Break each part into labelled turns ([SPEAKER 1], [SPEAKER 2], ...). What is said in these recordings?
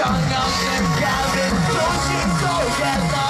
[SPEAKER 1] Ciągną ten gazet, tu się kojarzą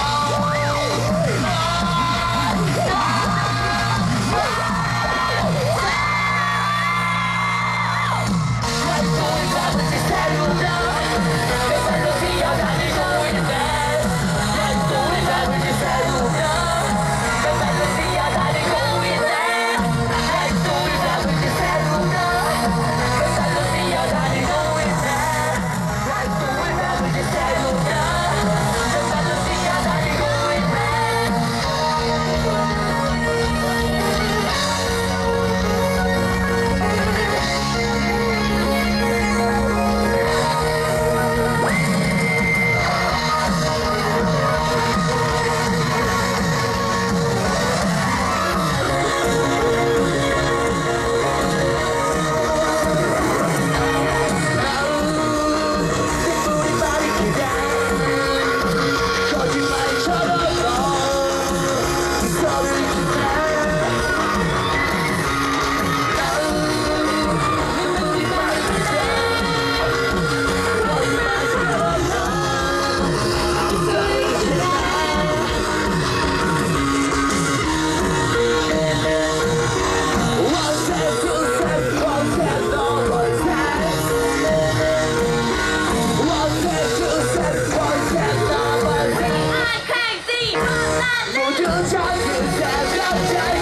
[SPEAKER 1] don't judge, don't judge, don't.